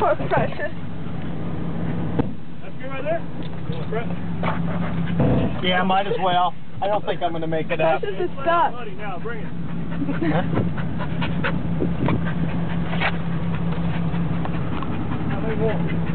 Poor Precious. That's good right there? Yeah, might as well. I don't think I'm going to make it up. This is stuck. Buddy, now bring it. Huh?